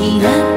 你的